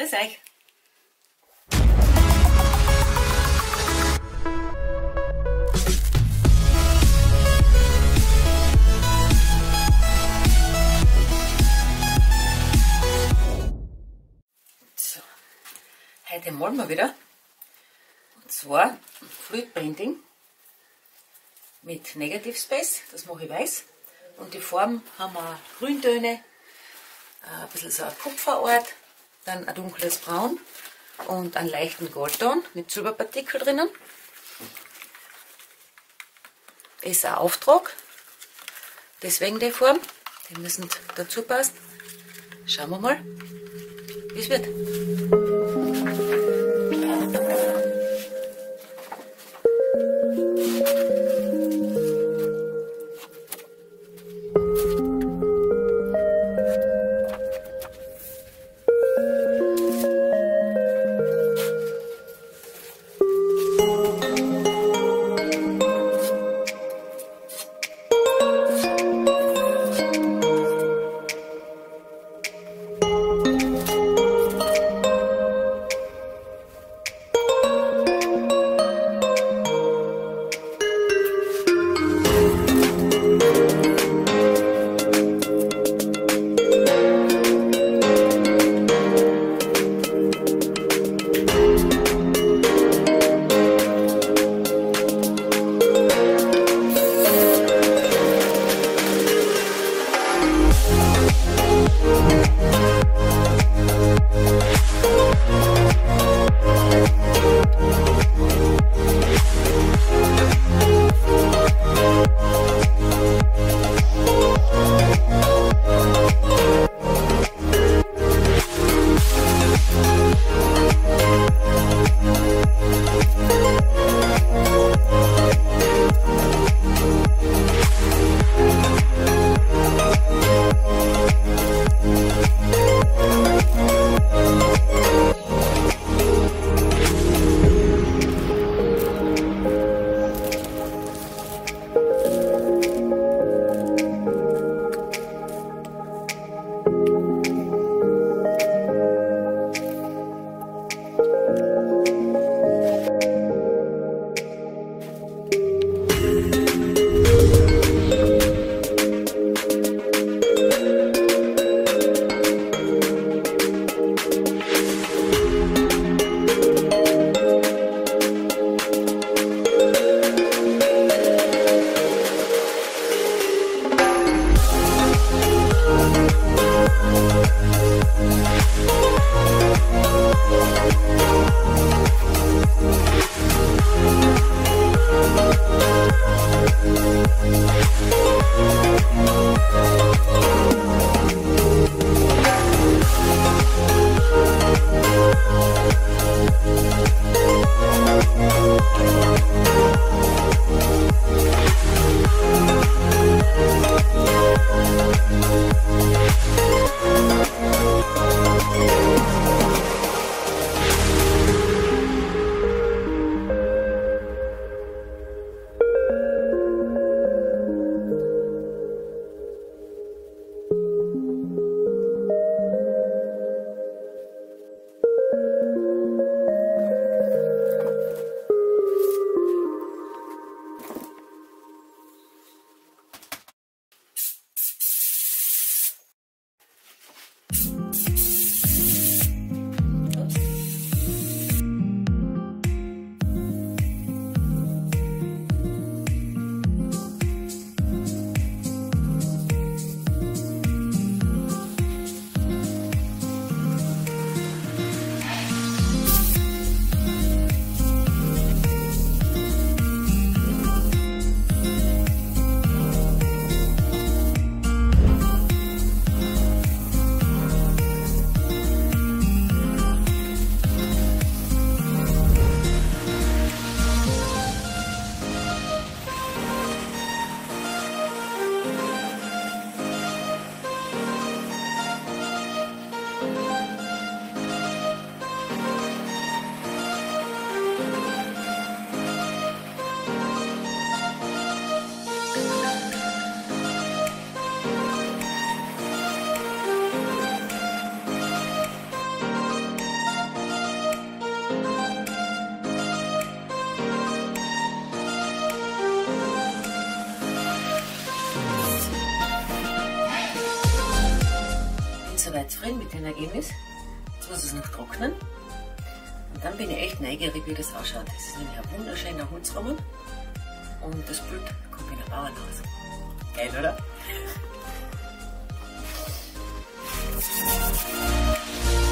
Grüß euch. So, heute malen wir wieder. Und zwar Fluid Painting mit Negative Space, das mache ich weiß. Und die Form haben wir Grüntöne, ein bisschen so ein Kupferort, dann ein dunkles Braun und einen leichten Goldton mit Silberpartikel drinnen. Ist ein Auftrag, deswegen die Form, die müssen dazu passen. Schauen wir mal, wie es wird. Soweit zufrieden mit dem Ergebnis. Jetzt muss es noch trocknen. Und dann bin ich echt neugierig, wie das ausschaut. Das ist nämlich ein wunderschöner Holzrahmen. Und das Bild kommt in der Bauernhaus. Geil, oder?